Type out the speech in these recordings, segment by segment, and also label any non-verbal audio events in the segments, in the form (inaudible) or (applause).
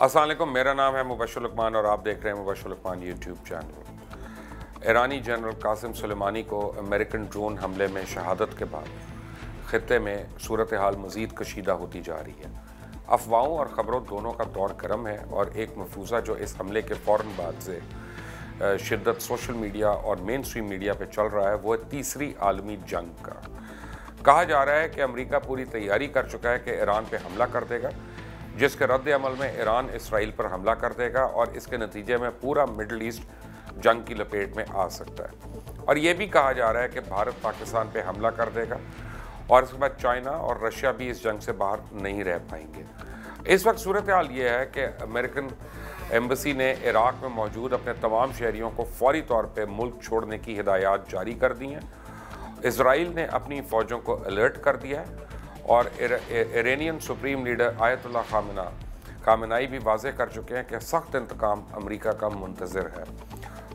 السلام علیکم، میرا نام ہے مبشر لکمان اور آپ دیکھ رہے ہیں مبشر لکمان یوٹیوب چینل۔ ایرانی جنرل قاسم سلیمانی کو امریکن ڈرون حملے میں شہادت کے بعد خطے میں صورتحال مزید کشیدہ ہوتی جا رہی ہے۔ افواہوں اور خبروں دونوں کا دور گرم ہے اور ایک مفروضہ جو اس حملے کے فوراً بعد سے شدت سوشل میڈیا اور مین سٹریم میڈیا پہ چل رہا ہے، وہ ہے تیسری عالمی جنگ کا۔ کہا جا رہا ہے کہ امریکہ پوری تیاری کر چکا ہے کہ ایران پہ حملہ کر دے گا۔ جس کے رد عمل میں ایران اسرائیل پر حملہ کر دے گا اور اس کے نتیجے میں پورا مڈل ایسٹ جنگ کی لپیٹ میں آ سکتا ہے۔ اور یہ بھی کہا جا رہا ہے کہ بھارت پاکستان پہ حملہ کر دے گا اور اس کے بعد چائنا اور رشیا بھی اس جنگ سے باہر نہیں رہ پائیں گے۔ اس وقت صورتحال یہ ہے کہ امریکن ایمبسی نے عراق میں موجود اپنے تمام شہریوں کو فوری طور پہ ملک چھوڑنے کی ہدایات جاری کر دی ہیں۔ اسرائیل نے اپنی فوجوں کو الرٹ کر دیا ہے۔ اور ایرینین سپریم لیڈر آیت اللہ خامنہ، خامنائی بھی واضح کر چکے ہیں کہ سخت انتقام امریکہ کا منتظر ہے۔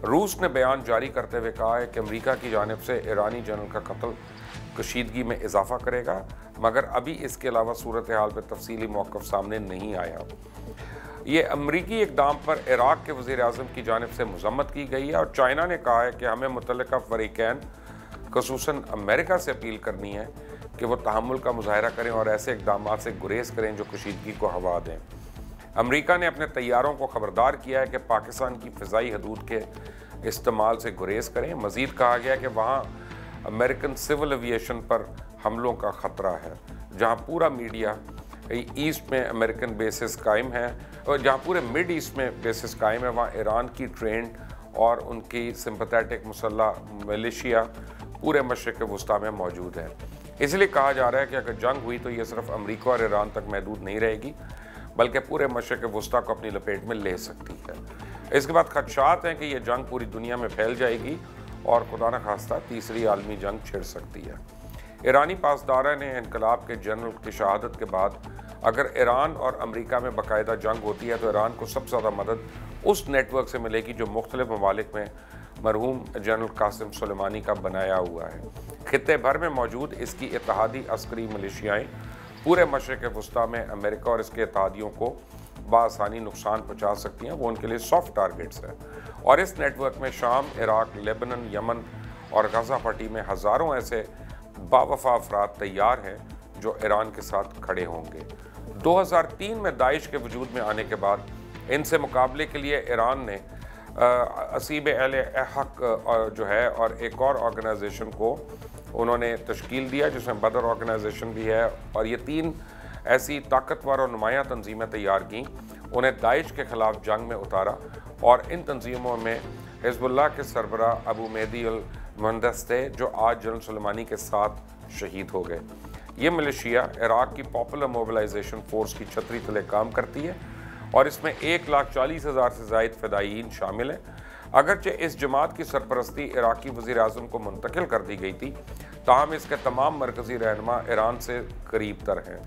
روس نے بیان جاری کرتے ہوئے کہا ہے کہ امریکہ کی جانب سے ایرانی جنرل کا قتل کشیدگی میں اضافہ کرے گا، مگر ابھی اس کے علاوہ صورتحال پہ تفصیلی موقف سامنے نہیں آیا۔ یہ امریکی اقدام پر عراق کے وزیر اعظم کی جانب سے مذمت کی گئی ہے اور چائنا نے کہا ہے کہ ہمیں متعلقہ فریقین خصوصاً امریکہ سے اپیل کرنی ہے کہ وہ تحمل کا مظاہرہ کریں اور ایسے اقدامات سے گریز کریں جو کشیدگی کو ہوا دیں۔ امریکہ نے اپنے طیاروں کو خبردار کیا ہے کہ پاکستان کی فضائی حدود کے استعمال سے گریز کریں۔ مزید کہا گیا کہ وہاں امریکن سول ایویشن پر حملوں کا خطرہ ہے، جہاں پورا میڈیا ایسٹ میں امریکن بیسز قائم ہے اور جہاں پورے مڈ ایسٹ میں بیسز قائم ہے وہاں ایران کی ٹرینڈ اور ان کی سمپتھیٹک مسلح ملیشیا پورے مشرق وسطی میں موجود ہے اس لیے کہا جا رہا ہے کہ اگر جنگ ہوئی تو یہ صرف امریکہ اور ایران تک محدود نہیں رہے گی، بلکہ پورے مشرق وسطی کو اپنی لپیٹ میں لے سکتی ہے۔ اس کے بعد خدشات ہیں کہ یہ جنگ پوری دنیا میں پھیل جائے گی اور خدا نخواستہ تیسری عالمی جنگ چھڑ سکتی ہے۔ ایرانی پاسدارہ نے انقلاب کے جنرل کی شہادت کے بعد اگر ایران اور امریکہ میں باقاعدہ جنگ ہوتی ہے تو ایران کو سب سے زیادہ مدد اس نیٹ ورک سے ملے گی جو مختلف ممالک میں مرحوم جنرل قاسم سلیمانی کا بنایا ہوا ہے۔ خطے بھر میں موجود اس کی اتحادی عسکری ملیشیائیں پورے مشرق وسطی میں امریکہ اور اس کے اتحادیوں کو بآسانی نقصان پہنچا سکتی ہیں، وہ ان کے لیے سافٹ ٹارگٹس ہیں۔ اور اس نیٹ ورک میں شام عراق لیبنن یمن اور غزہ پٹی میں ہزاروں ایسے باوفا افراد تیار ہیں جو ایران کے ساتھ کھڑے ہوں گے۔ دو ہزار تین میں داعش کے وجود میں آنے کے بعد ان سے مقابلے کے لیے ایران نے اسیب اہل حق جو ہے، اور ایک اور آرگنائزیشن کو انہوں نے تشکیل دیا، جس میں بدر آرگنائزیشن بھی ہے اور یہ تین ایسی طاقتور اور نمایاں تنظیمیں تیار کیں۔ انہیں داعش کے خلاف جنگ میں اتارا اور ان تنظیموں میں حزب اللہ کے سربراہ ابو مہدی المہندس تھے، جو آج جنرل سلمانی کے ساتھ شہید ہو گئے۔ یہ ملیشیا عراق کی پاپولر موبلائزیشن فورس کی چھتری تلے کام کرتی ہے اور اس میں ایک لاکھ چالیس ہزار سے زائد فدائین شامل ہیں۔ اگرچہ اس جماعت کی سرپرستی عراقی وزیر اعظم کو منتقل کر دی گئی تھی تاہم اس کے تمام مرکزی رہنما ایران سے قریب تر ہیں۔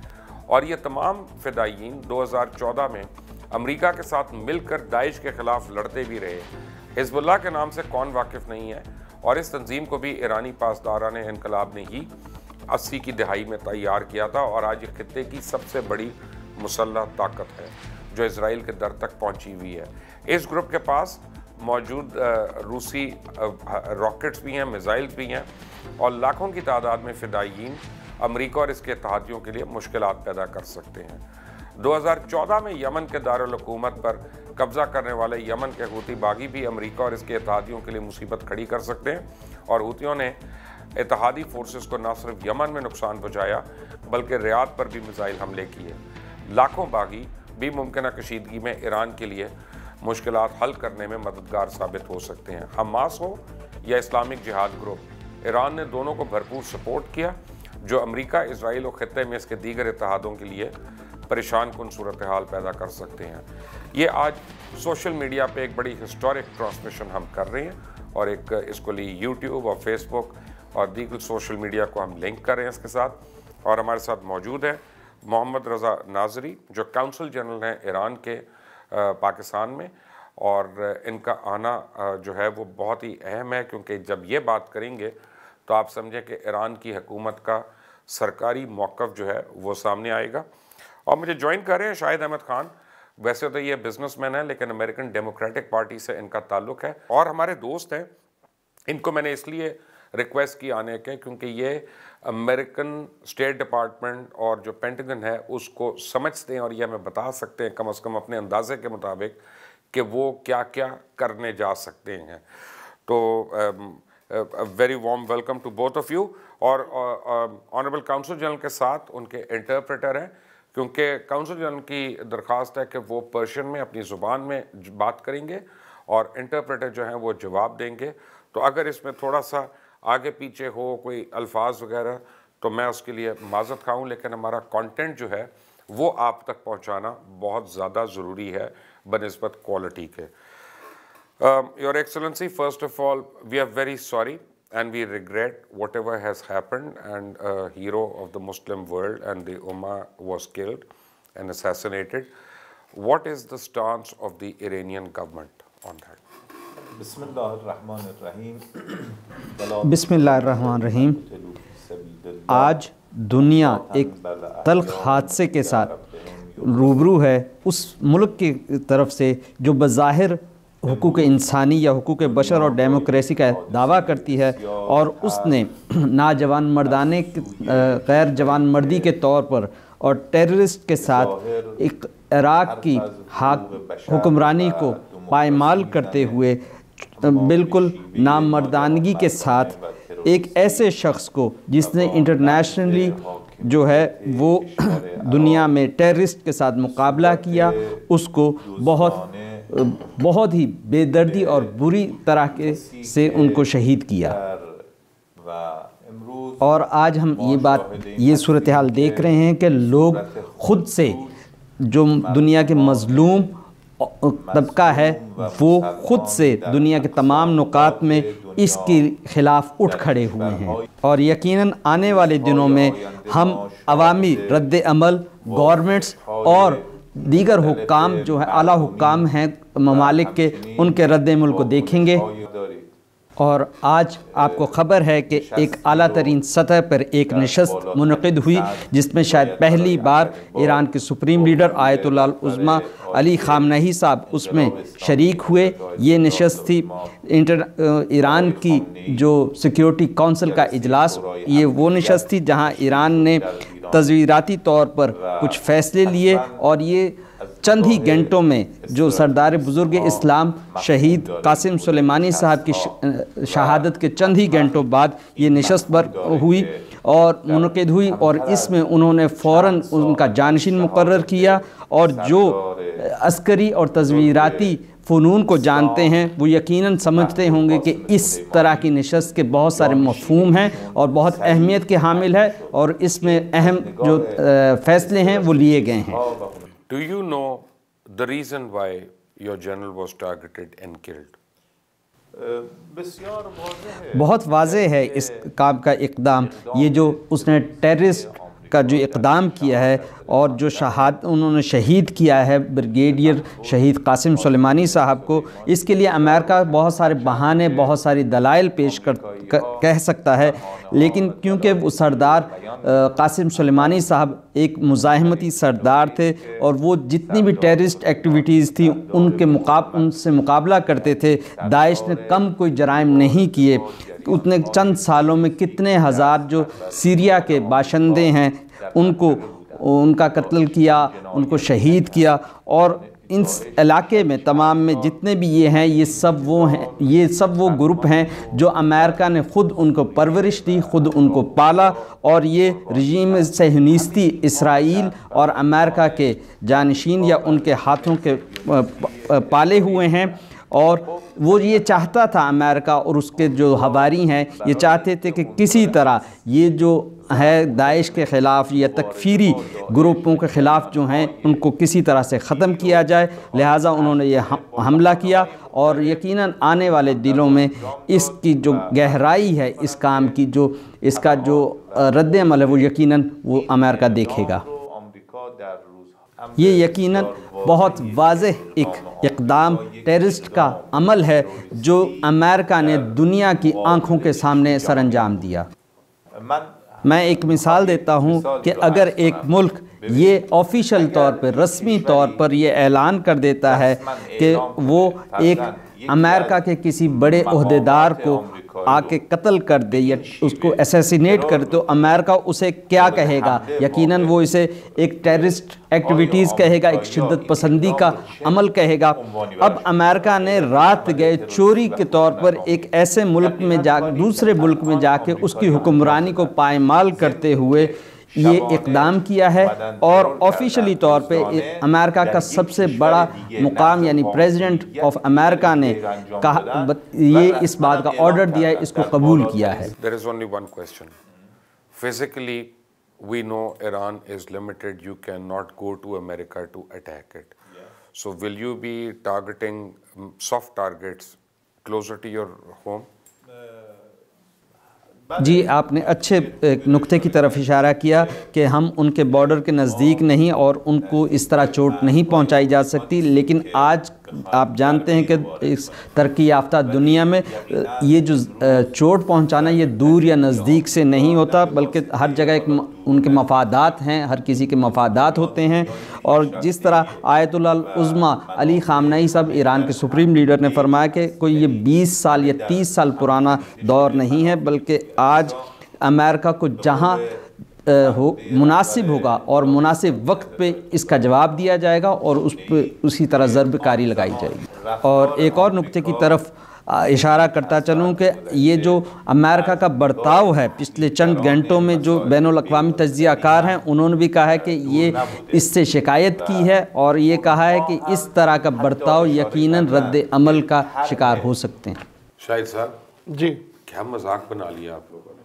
اور یہ تمام فدائین دو ہزار چودہ میں امریکہ کے ساتھ مل کر داعش کے خلاف لڑتے بھی رہے۔ حزب اللہ کے نام سے کون واقف نہیں ہے اور اس تنظیم کو بھی ایرانی پاسدارہ نے انقلاب نے ہی اسی کی دہائی میں تیار کیا تھا اور آج یہ خطے کی سب سے بڑی مسلح طاقت ہے جو اسرائیل کے در تک پہنچی ہوئی ہے۔ اس گروپ کے پاس موجود روسی راکٹس بھی ہیں میزائلز بھی ہیں، اور لاکھوں کی تعداد میں فدائیین امریکہ اور اس کے اتحادیوں کے لیے مشکلات پیدا کر سکتے ہیں۔ دو ہزار چودہ میں یمن کے دارالحکومت پر قبضہ کرنے والے یمن کے ہوتی باغی بھی امریکہ اور اس کے اتحادیوں کے لیے مصیبت کھڑی کر سکتے ہیں، اور ہوتیوں نے اتحادی فورسز کو نہ صرف یمن میں نقصان پہنچایا، بلکہ ریاض پر بھی میزائل حملے کیے۔ لاکھوں باغی بھی ممکنہ کشیدگی میں ایران کے لیے مشکلات حل کرنے میں مددگار ثابت ہو سکتے ہیں۔ حماس ہو یا اسلامک جہاد گروپ۔ ایران نے دونوں کو بھرپور سپورٹ کیا، جو امریکہ، اسرائیل و خطے میں اس کے دیگر اتحادوں کے لیے پریشان کن صورتحال پیدا کر سکتے ہیں۔ یہ آج سوشل میڈیا پہ ایک بڑی ہسٹورک ٹرانسمیشن ہم کر رہے ہیں اور ایک اس کو لیے یوٹیوب اور فیس بک اور دیگر سوشل میڈیا کو ہم لنک کر رہے ہیں اس کے ساتھ۔ اور ہمارے ساتھ موجود ہے محمد رضا ناظری، جو کاؤنسل جنرل ہیں ایران کے۔ پاکستان میں اور ان کا آنا جو ہے وہ بہت ہی اہم ہے کیونکہ جب یہ بات کریں گے تو آپ سمجھیں کہ ایران کی حکومت کا سرکاری موقف جو ہے وہ سامنے آئے گا۔ اور مجھے جوائن کر رہے ہیں شاہد احمد خان۔ ویسے تو یہ بزنس مین ہے لیکن امریکن ڈیموکریٹک پارٹی سے ان کا تعلق ہے۔ اور ہمارے دوست ہیں، ان کو میں نے اس لیے ریکویسٹ کی آنے کے، کیونکہ یہ امریکن اسٹیٹ ڈپارٹمنٹ اور جو پینٹگن ہے، اس کو سمجھتے ہیں اور یہ ہمیں بتا سکتے ہیں کم از کم اپنے اندازے کے مطابق کہ وہ کیا کیا کرنے جا سکتے ہیں۔ تو very warm welcome to both of you اور آنریبل کاؤنسل جنرل کے ساتھ ان کے انٹرپریٹر ہیں، کیونکہ کاؤنسل جنرل کی درخواست ہے کہ وہ پرشین میں اپنی زبان میں بات کریں گے اور انٹرپریٹر جو ہیں وہ جواب دیں گے۔ تو اگر اس میں تھوڑا سا آگے پیچھے ہو کوئی الفاظ وغیرہ، تو میں اس کے لیے معذرت کھاؤں، لیکن ہمارا کانٹینٹ جو ہے وہ آپ تک پہنچانا بہت زیادہ ضروری ہے بنسبت کوالٹی کے۔ Your excellency first of all we are very sorry and we regret whatever has happened and hero of the Muslim world and the اما was killed and assassinated what is the stance of the Iranian government on that بسم اللہ الرحمن الرحیم۔ بسم اللہ الرحمن الرحیم۔ آج دنیا ایک تلخ حادثے کے ساتھ روبرو ہے اس ملک کی طرف سے، جو بظاہر حقوق انسانی یا حقوق بشر اور ڈیموکریسی کا دعویٰ کرتی ہے۔ اور اس نے ناجوان مردانے غیر جوان مردی کے طور پر اور ٹیررسٹ کے ساتھ ایک عراق کی حکمرانی کو پائمال کرتے ہوئے بالکل نامردانگی کے ساتھ ایک ایسے شخص کو جس نے انٹرنیشنلی جو ہے وہ دنیا میں ٹیررسٹ کے ساتھ مقابلہ کیا، اس کو بہت بہت ہی بے دردی اور بری طرح کے سے ان کو شہید کیا۔ اور آج ہم یہ بات، یہ صورتحال دیکھ رہے ہیں کہ لوگ خود سے جو دنیا کے مظلوم طبقہ ہے، وہ خود سے دنیا کے تمام نکات میں اس کے خلاف اٹھ کھڑے ہوئے ہیں۔ اور یقیناً آنے والے دنوں میں ہم عوامی رد عمل گورنمنٹس اور دیگر حکام جو ہے اعلیٰ حکام ہیں، ممالک کے، ان کے رد عمل کو دیکھیں گے۔ اور آج آپ کو خبر ہے کہ ایک اعلیٰ ترین سطح پر ایک نشست منعقد ہوئی، جس میں شاید پہلی بار ایران کے سپریم لیڈر آیت اللہ العظمہ علی خامنہی صاحب اس میں شریک ہوئے۔ یہ نشست تھی انٹر، ایران کی جو سیکیورٹی کونسل کا اجلاس، یہ وہ نشست تھی جہاں ایران نے تصویراتی طور پر کچھ فیصلے لیے اور یہ چند ہی گھنٹوں میں جو سردار بزرگ اسلام شہید قاسم سلیمانی صاحب کی شہادت کے چند ہی گھنٹوں بعد یہ نشست بر ہوئی اور منعقد ہوئی اور اس میں انہوں نے فوراً ان کا جانشین مقرر کیا اور جو عسکری اور تصویراتی فنون کو جانتے ہیں وہ یقیناً سمجھتے ہوں گے کہ اس طرح کی نشست کے بہت سارے مفہوم ہیں اور بہت اہمیت کے حامل ہے اور اس میں اہم جو فیصلے ہیں وہ لیے گئے ہیں۔ Do you know the reason why your general was targeted and killed بہت واضح ہے اس کام کا اقدام۔ یہ جو اس نے ٹیررسٹ کا جو اقدام کیا ہے اور جو شہاد انہوں نے شہید کیا ہے بریگیڈیئر شہید قاسم سلیمانی صاحب کو، اس کے لیے امریکہ بہت سارے بہانے، بہت ساری دلائل پیش کر کہہ سکتا ہے۔ لیکن کیونکہ وہ سردار قاسم سلیمانی صاحب ایک مزاحمتی سردار تھے اور وہ جتنی بھی ٹیررسٹ ایکٹیویٹیز تھیں ان کے مقاب، ان سے مقابلہ کرتے تھے، داعش نے کم کوئی جرائم نہیں کیے۔ اتنے چند سالوں میں کتنے ہزار جو سیریا کے باشندے ہیں، ان کو، ان کا قتل کیا، ان کو شہید کیا۔ اور ان علاقے میں تمام میں جتنے بھی یہ ہیں، یہ سب وہ ہیں، یہ سب وہ گروپ ہیں جو امریکہ نے خود ان کو پرورش دی، خود ان کو پالا۔ اور یہ رجیم سہنیستی اسرائیل اور امریکہ کے جانشین یا ان کے ہاتھوں کے پالے ہوئے ہیں۔ اور وہ یہ چاہتا تھا امریکہ اور اس کے جو ہواری ہیں، یہ چاہتے تھے کہ کسی طرح یہ جو ہے داعش کے خلاف یا تکفیری گروپوں کے خلاف جو ہیں، ان کو کسی طرح سے ختم کیا جائے۔ لہٰذا انہوں نے یہ حملہ کیا اور یقیناً آنے والے دلوں میں اس کی جو گہرائی ہے، اس کام کی جو، اس کا جو رد عمل ہے، وہ یقیناً وہ امریکہ دیکھے گا۔ یہ یقیناً بہت واضح ایک اقدام ٹیرسٹ کا عمل ہے جو امریکہ نے دنیا کی آنکھوں کے سامنے سر انجام دیا۔ میں ایک مثال دیتا ہوں کہ اگر ایک ملک یہ آفیشل طور پر، رسمی طور پر یہ اعلان کر دیتا ہے کہ وہ ایک امریکہ کے کسی بڑے عہدیدار کو آ کے قتل کر دے یا اس کو اسیسینیٹ کر دے تو امریکہ اسے کیا کہے گا؟ یقیناً وہ اسے ایک ٹیررسٹ ایکٹیویٹیز کہے گا، ایک شدت پسندی کا عمل کہے گا۔ اب امریکہ نے رات گئے چوری کے طور پر ایک ایسے ملک میں جا، دوسرے ملک میں جا کے اس کی حکمرانی کو پائمال کرتے ہوئے یہ اقدام کیا ہے اور آفیشلی طور پہ امریکہ کا سب سے بڑا مقام یعنی پریزیڈنٹ آف امریکہ نے کہا یہ اس بات کا آرڈر دیا ہے اس کو قبول کیا ہے There is only one question. Physically, we know Iran is limited. You cannot go to America to attack it. So, will you be targeting soft targets closer to your home? جی آپ نے اچھے نقطے کی طرف اشارہ کیا کہ ہم ان کے بارڈر کے نزدیک نہیں اور ان کو اس طرح چوٹ نہیں پہنچائی جا سکتی، لیکن آج آپ جانتے ہیں کہ اس ترقی یافتہ دنیا میں، یہ جو چوٹ پہنچانا یہ دور یا نزدیک سے نہیں ہوتا، بلکہ ہر جگہ ایک ان کے مفادات ہیں، ہر کسی کے مفادات ہوتے ہیں۔ اور جس طرح آیت اللہ العظمہ علی خامنئی صاحب ایران کے سپریم لیڈر نے فرمایا کہ کوئی یہ بیس سال یا تیس سال پرانا دور نہیں ہے، بلکہ آج امریکہ کو جہاں ہو مناسب ہوگا اور مناسب وقت پہ اس کا جواب دیا جائے گا اور اس پہ اسی طرح ضرب کاری لگائی جائے گی۔ اور ایک اور نقطے کی طرف اشارہ کرتا چلوں کہ یہ جو امریکہ کا برتاؤ ہے پچھلے چند گھنٹوں میں جو بین الاقوامی تجزیہ کار ہیں انہوں نے بھی کہا ہے کہ یہ اس سے شکایت کی ہے اور یہ کہا ہے کہ اس طرح کا برتاؤ یقیناً رد عمل کا شکار ہو سکتے ہیں۔ شاہد صاحب جی۔ کیا مذاق بنا لیا آپ لوگوں نے؟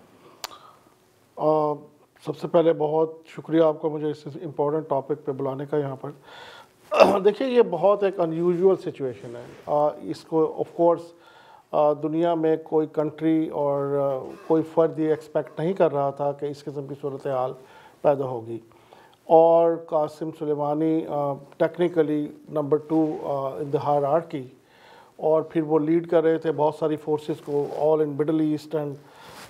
سب سے پہلے بہت شکریہ آپ کو مجھے اس امپورٹنٹ ٹاپک پہ بلانے کا یہاں پر۔ (clears throat) دیکھیے یہ بہت ایک انیوژول سچویشن ہے۔ اس کو آف کورس دنیا میں کوئی کنٹری اور کوئی فرد یہ ایکسپیکٹ نہیں کر رہا تھا کہ اس قسم کی صورتحال پیدا ہوگی۔ اور Qasem Soleimani technically number two in the ہار آرٹ کی۔ اور پھر وہ لیڈ کر رہے تھے، بہت ساری فورسز کو all in Middle East and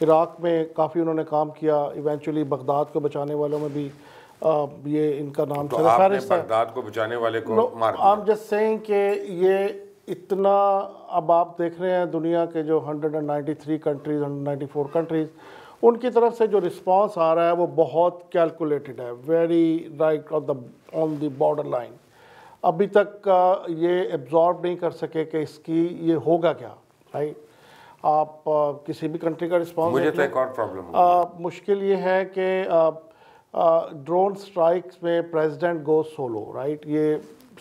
Iraq میں کافی انہوں نے کام کیا ایونچولی بغداد کو بچانے والوں میں بھی یہ ان کا نام تو آپ نے بغداد کو بچانے والے کو مار دیا۔ I'm just saying کہ یہ اتنا اب آپ دیکھ رہے ہیں دنیا کے جو 193 کنٹریز 194 کنٹریز ان کی طرف سے جو رسپانس آ رہا ہے وہ بہت کیلکولیٹڈ ہے۔ Very right on the on the border line ابھی تک یہ ایبزارب نہیں کر سکے کہ اس کی یہ ہوگا کیا رائٹ آپ کسی بھی کنٹری کا رسپانس مجھے تو ایک اور پرابلم مشکل یہ ہے کہ ڈرون سٹرائکس میں پریزیڈنٹ گو سولو رائٹ یہ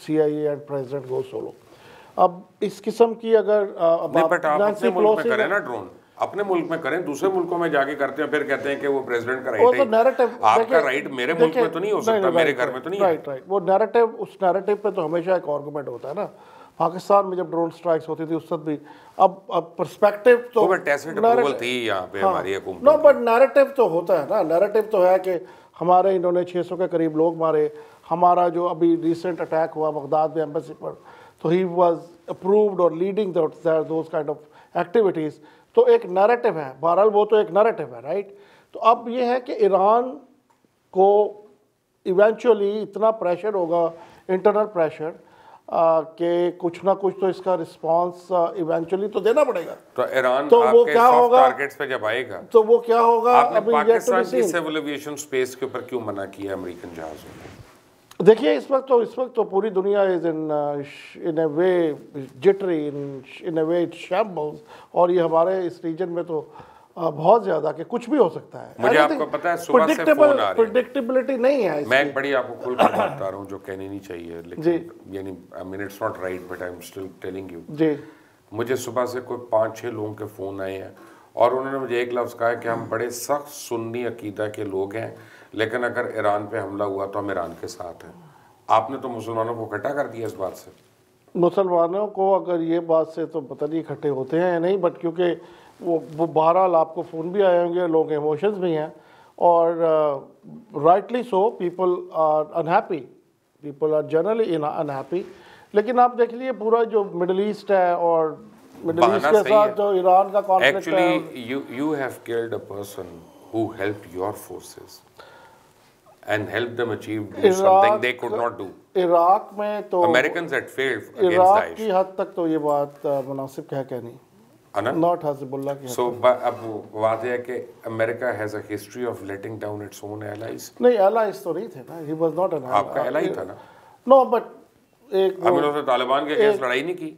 C I A and president go solo اب اس قسم کی اگر نہیں بٹ آپ اپنے ملک میں کریں نا ڈرون اپنے ملک میں کریں دوسرے ملکوں میں جا کے کرتے ہیں پھر کہتے ہیں کہ وہ پریزیڈنٹ کا رائٹ ہے۔ آپ کا رائٹ میرے ملک میں تو نہیں ہو سکتا میرے گھر میں تو نہیں ہے۔ رائٹ رائٹ وہ نیریٹو اس نیریٹو پہ تو ہمیشہ ایک آرگومنٹ ہوتا ہے نا۔ پاکستان میں جب ڈرون سٹرائکس ہوتی تھی اس وقت بھی اب اب پرسپیکٹیو تو تھی یہاں پہ ہماری حکومت نو بٹ نیریٹو تو ہوتا ہے نا۔ نیریٹو تو ہے کہ ہمارے انہوں نے چھ سو کے قریب لوگ مارے۔ ہمارا جو ابھی ریسنٹ اٹیک ہوا بغداد میں ایمبیسی پر تو ہی واز اپرووڈ اور leading those kind of activities تو ایک نیریٹو ہے۔ بہرحال وہ تو ایک نیریٹو ہے رائٹ تو اب یہ ہے کہ ایران کو ایونچولی اتنا پریشر ہوگا انٹرنل پریشر کہ کچھ نہ کچھ تو اس کا رسپانس ایونچولی تو دینا پڑے گا۔ تو ایران تو آپ وہ کے کیا ہوگا؟ ٹارگٹس پہ جب آئے گا تو وہ کیا ہوگا؟ آپ نے پاکستان کی. سیول ایویشن سپیس کے اوپر کیوں منع کیا امریکن جہازوں کو؟ دیکھیے اس وقت تو اس وقت تو پوری دنیا از ان ان اے وے جٹری ان اے وے شیمبلز اور یہ ہمارے اس ریجن میں تو بہت زیادہ کہ کچھ بھی ہو سکتا ہے۔ مجھے آپ کو پتہ ہے صبح سے فون آ رہے ہیں پرڈکٹیبلٹی نہیں ہے میں ایک بڑی آپ کو کھل کر بات کر رہا ہوں جو کہنی نہیں چاہیے جی۔ لیکن یعنی I mean it's not right but I'm still telling you جی۔ مجھے صبح سے کوئی پانچ چھ لوگوں کے فون آئے ہیں اور انہوں نے مجھے ایک لفظ کہا کہ ہم بڑے سخت سنی عقیدہ کے لوگ ہیں لیکن اگر ایران پہ حملہ ہوا تو ہم ایران کے ساتھ ہیں۔ آپ نے تو مسلمانوں کو اکٹھا کر دیا اس بات سے۔ مسلمانوں کو اگر یہ بات سے تو پتہ نہیں اکٹھے ہوتے ہیں یا نہیں بٹ کیونکہ وہ بہرحال آپ کو فون بھی آئے ہوں گے لوگ ایموشنز بھی ہیں اور rightly so people are unhappy people are generally unhappy لیکن آپ دیکھ لیے پورا جو مڈل ایسٹ ہے اور مڈل ایسٹ کے ساتھ جو ایران کا کانفلکٹ ہے۔ Actually you you have killed a person helped your forces and helped them achieve do something they could not do. عراق میں تو Americans had failed against Iraq Daesh. کی حد تک تو یہ بات مناسب کہہ کہ نہیں۔ ہے نا ناٹ حزب اللہ کی سو اب یہ ہے کہ امریکہ has a history of letting down its own allies نہیں allies تو نہیں تھے نا۔ ہی واز ناٹ آپ کا ایلائی تھا نا۔ نو بٹ ایک انہوں نے طالبان کے اگینسٹ لڑائی نہیں کی۔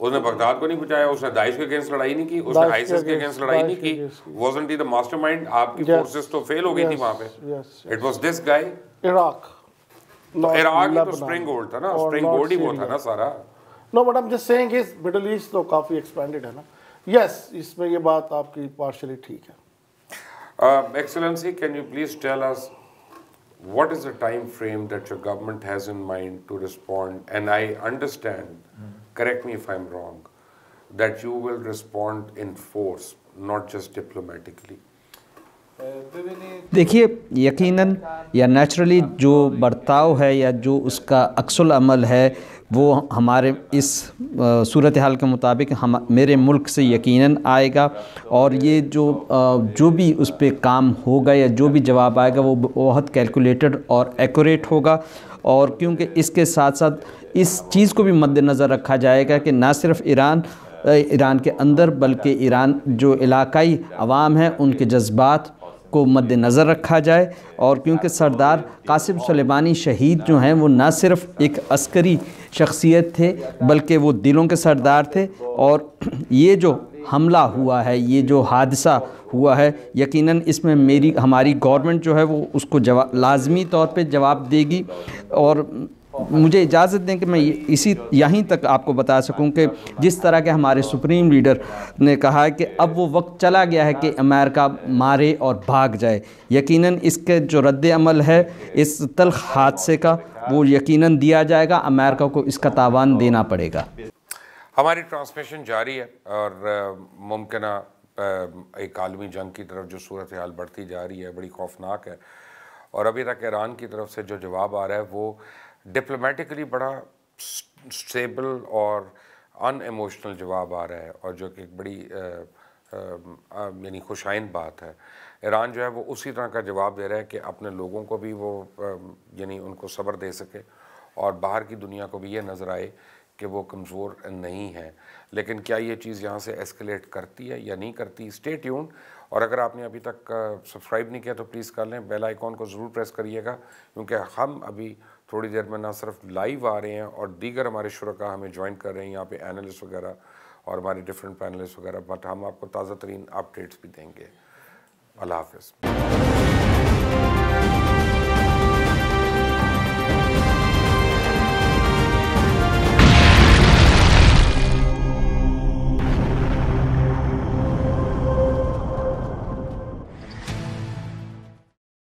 اس نے بغداد کو نہیں بچایا اس نے داعش کے اگینسٹ لڑائی نہیں کی اس نے آئیسس کے اگینسٹ لڑائی نہیں کی۔ Wasn't he the master mind آپ کی. فورسز تو فیل ہو گئی تھی وہاں پہ۔ It was this guy Iraq Iraq تو اسپرنگ ہولڈ تھا نا۔ اسپرنگ بورڈ ہی وہ تھا نا سارا۔ No but am just saying is Middle East تو کافی ایکسپینڈڈ ہے نا۔ یس اس میں یہ بات آپ کی پارشلی ٹھیک ہے Excellency can you please tell us what is the time frame that your government has in mind to respond and I understand correct me if I am wrong that you will respond in force not just diplomatically دیکھیے، یقیناً یا naturally جو برتاؤ ہے یا جو اس کا عکس العمل ہے، وہ ہمارے اس صورتحال کے مطابق ہم، میرے ملک سے یقیناً آئے گا اور یہ جو جو بھی اس پہ کام ہوگا یا جو بھی جواب آئے گا، وہ بہت کیلکولیٹڈ اور ایکوریٹ ہوگا اور کیونکہ اس کے ساتھ ساتھ اس چیز کو بھی مد نظر رکھا جائے گا کہ نہ صرف ایران ایران کے اندر بلکہ ایران جو علاقائی عوام ہیں، ان کے جذبات کو مد نظر رکھا جائے اور کیونکہ سردار قاسم سلیمانی شہید جو ہیں وہ نہ صرف ایک عسکری شخصیت تھے بلکہ وہ دلوں کے سردار تھے اور یہ جو حملہ ہوا ہے، یہ جو حادثہ ہوا ہے، یقیناً اس میں میری، ہماری گورنمنٹ جو ہے وہ اس کو لازمی طور پہ جواب دے گی اور مجھے اجازت دیں کہ میں اسی یہیں تک آپ کو بتا سکوں کہ جس طرح کے ہمارے سپریم لیڈر نے کہا ہے کہ اب وہ وقت چلا گیا ہے کہ امریکہ مارے اور بھاگ جائے۔ یقیناً اس کے جو رد عمل ہے، اس تلخ حادثے کا، وہ یقیناً دیا جائے گا۔ امریکہ کو اس کا تاوان دینا پڑے گا۔ ہماری ٹرانسمیشن جاری ہے اور ممکنہ ایک عالمی جنگ کی طرف جو صورتحال بڑھتی جا رہی ہے، بڑی خوفناک ہے۔ اور ابھی تک ایران کی طرف سے جو جواب آ رہا ہے، وہ ڈپلومیٹکلی بڑا سٹیبل اور ان ایموشنل جواب آ رہا ہے اور جو کہ ایک بڑی یعنی خوشائند بات ہے۔ ایران جو ہے وہ اسی طرح کا جواب دے رہا ہے کہ اپنے لوگوں کو بھی وہ یعنی ان کو صبر دے سکے اور باہر کی دنیا کو بھی یہ نظر آئے کہ وہ کمزور نہیں ہے لیکن کیا یہ چیز یہاں سے ایسکلیٹ کرتی ہے یا نہیں کرتی؟ اسٹے ٹیون اور اگر آپ نے ابھی تک سبسکرائب نہیں کیا تو پلیز کر لیں۔ بیل آئیکن کو ضرور پریس کریے گا کیونکہ ہم ابھی تھوڑی دیر میں نہ صرف لائیو آ رہے ہیں اور دیگر ہمارے شرکا ہمیں جوائن کر رہے ہیں، یہاں پہ اینالسٹ وغیرہ اور ہمارے ڈفرینٹ پینلسٹ وغیرہ بٹ ہم آپ کو تازہ ترین اپڈیٹس بھی دیں گے۔ اللہ حافظ۔